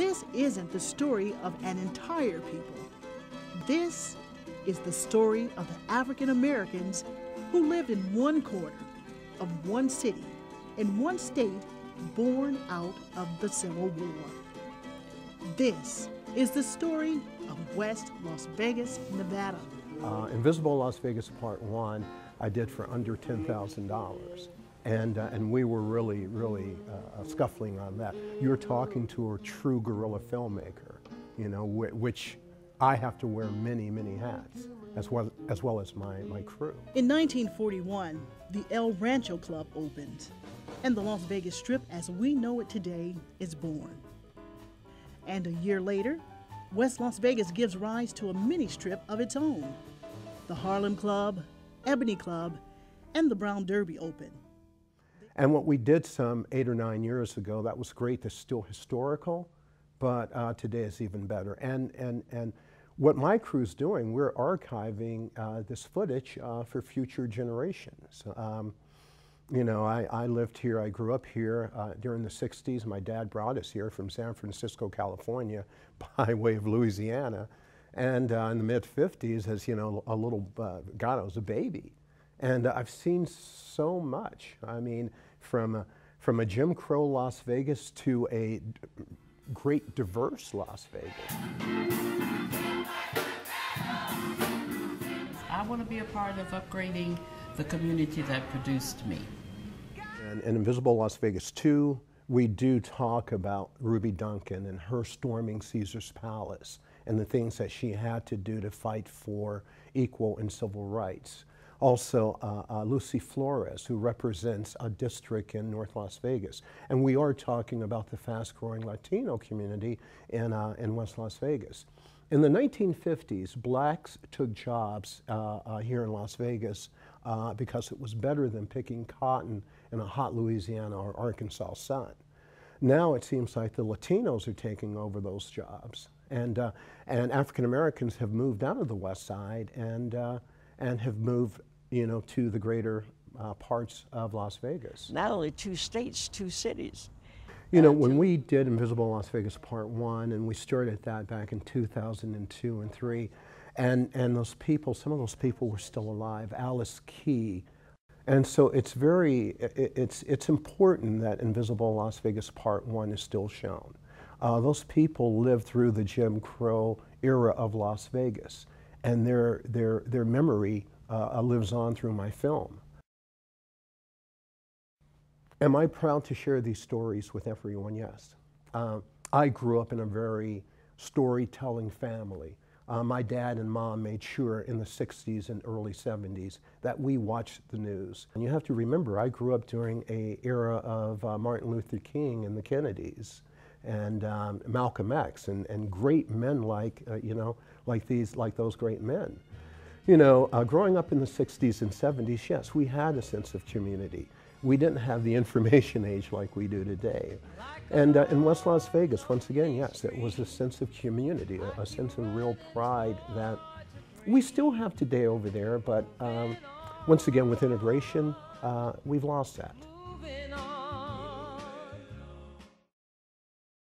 this isn't the story of an entire people. This is the story of the African Americans who lived in one corner of one city in one state born out of the Civil War. This is the story of West Las Vegas, Nevada. Uh, Invisible Las Vegas Part 1 I did for under $10,000. And, uh, and we were really, really uh, scuffling on that. You're talking to a true guerrilla filmmaker, you know, wh which I have to wear many, many hats, as well as, well as my, my crew. In 1941, the El Rancho Club opened, and the Las Vegas Strip as we know it today is born. And a year later, West Las Vegas gives rise to a mini strip of its own. The Harlem Club, Ebony Club, and the Brown Derby open. And what we did some eight or nine years ago, that was great, it's still historical, but uh, today is even better. And, and, and what my crew's doing, we're archiving uh, this footage uh, for future generations. Um, you know, I, I, lived here, I grew up here uh, during the 60s. My dad brought us here from San Francisco, California, by way of Louisiana. And uh, in the mid 50s, as you know, a little, uh, God, I was a baby. And uh, I've seen so much. I mean, from a, from a Jim Crow Las Vegas to a great diverse Las Vegas. I want to be a part of upgrading the community that produced me. And in Invisible Las Vegas 2, we do talk about Ruby Duncan and her storming Caesar's Palace and the things that she had to do to fight for equal and civil rights. Also, uh, uh, Lucy Flores, who represents a district in North Las Vegas. And we are talking about the fast growing Latino community in, uh, in West Las Vegas. In the 1950s, blacks took jobs uh, uh, here in Las Vegas uh, because it was better than picking cotton in a hot Louisiana or Arkansas sun. Now it seems like the Latinos are taking over those jobs. And, and African Americans have moved out of the West Side and, and have moved you know, to the greater uh, parts of Las Vegas. Not only two states, two cities. You know, when we did Invisible Las Vegas Part 1, and we started that back in 2002 and 3, and, and those people, some of those people were still alive. Alice Key, and so it's very, it's, it's important that Invisible Las Vegas Part 1 is still shown. Uh, those people lived through the Jim Crow era of Las Vegas, and their, their, their memory uh, uh, lives on through my film. Am I proud to share these stories with everyone? Yes. Uh, I grew up in a very storytelling family. Uh, my dad and mom made sure in the 60s and early 70s that we watched the news. And you have to remember, I grew up during a era of uh, Martin Luther King and the Kennedys and um, Malcolm X and, and great men like, uh, you know, like these, like those great men. You know, uh, growing up in the 60s and 70s, yes, we had a sense of community. We didn't have the information age like we do today. And uh, in West Las Vegas, once again, yes, it was a sense of community, a, a sense of real pride that we still have today over there, but um, once again, with integration, uh, we've lost that.